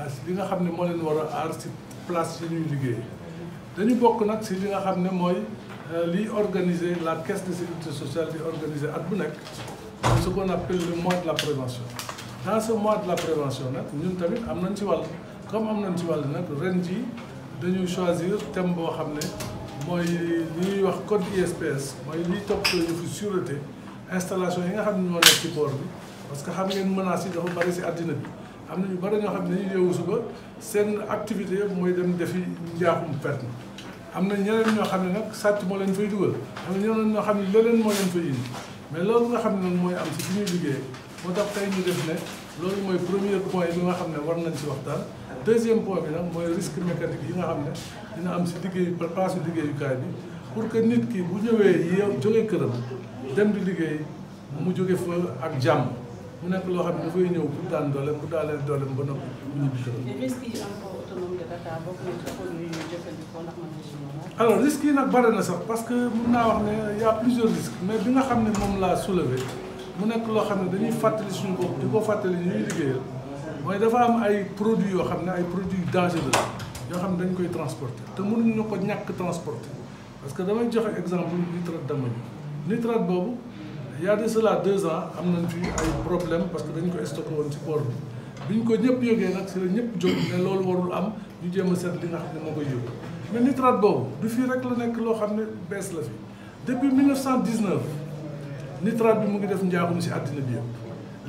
as li nga xam ne moo leen war a aar si place yi ñuy liggéey dañu bokk nag si li nga xam ne mooy euh, liy organiser la caisse de sécurité sociale di organiser at bu nekk ce qu'on appelle le mois de la prévention dans ce mois de la prévention nag ñun tamit am nañ ci wàll comme am nañ ci wàll nag ren ji dañuy choisir thème boo xam ne mooy li ñuy wax code ISPS mooy liy toppatoo yëfu sûreté installation yi nga xam ne ñoo nekk ci port bi parce que xam ngeen menaces yi dafa bari si àddina bi am na ñu bari ñoo xam ne dañuy yeewu suba seen activité yëpp mooy dem defi njaaxum perte am na ñeneen ñoo xam ne nag sàcc moo leen fay dugal am na ñeneen ñoo xam ne leneen moo leen fay indi mais loolu nga xam ne nag mooy am si fi ñuy liggéey moo tax tey ñu def ne loolu mooy premier point bi nga xam ne war nañ si waxtaan deuxième point bi nag mooy risque mécanique yi nga xam ne dina am si liggéey place liggéeyukaay bi pour que nit ki bu ñëwee yow jógee këram dem di liggéey mu jóge fa ak jàmm mu nekk loo xam ne dafay ñëw pour daan doole pour daal leen doole ba noppi bu ñu bisal. risques yi encore autonome de Dakar bokk nañ ci produit yi ñuy jëfandikoo ndax man la alors risques yi nag bare na sax parce que mun naa wax ne y' a plusieurs risques mais bi nga xam ne moom laa soulevé mu nekk loo xam ne dañuy fàttali suñu bopp di ko fàttali ñuy liggéeyal mooy dafa am ay produits yoo xam ne ay produits dangereux yoo xam ne dañ koy transporter te mënuñu ko ñàkk transporter. parce que damay joxe exemple nitrate d'ammonium nitrate boobu y a de cela deux ans am nañ fi ay problème parce que dañ ko stocké woon ci port bi biñ ko ñëpp yëgee nag si la ñëpp jóg ne loolu warul am ñu jéem a seet li nga xam ne moo koy yóbbu mais nitrate boobu du fii rek la nekk loo xam ne bees la fi depuis 1919 nitrate bi mu ngi def njaaxum si àddina bi yëpp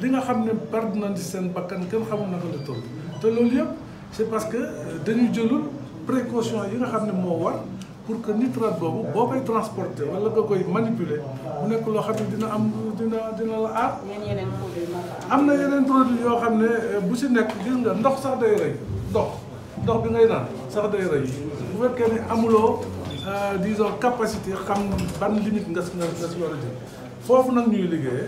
li nga xam ne perd nañ ci seen bakkan kenn xamul naka la toll te loolu yëpp c'est parce que euh, dañu jëlul précaution yi nga xam ne moo war pour que nitrate boobu boo koy transporter wala nga koy manipuler mu nekk loo xam ne dina am dina dina la aar. am na yeneen produit yoo xam ne euh, bu si nekk gis nga ndox sax day rey ndox ndox bi ngay naan sax day rey bu fekkee ni amuloo euh, disons capacité xam ban limite nga si nga si war a jël foofu nag ñuy liggéeyee.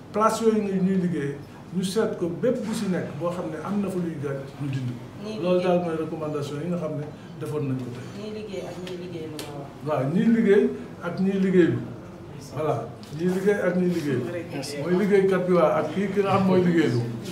place yooyu ñuy ñuy liggéey ñu seet ko bépp bu si nekk boo xam ne am na fa luy gaañ ñu dindi ko loolu daal mooy recommandation yi nga xam ne defoon nañ ko tey. ñiy liggéey ak ñiy liggéey lu ma wax. waaw ñiy liggéey ak ñiy liggéey bi voilà ñiy liggéey ak ñiy liggéey mooy liggéeykat bi waa ak kii ki nga xam mooy liggéey bi.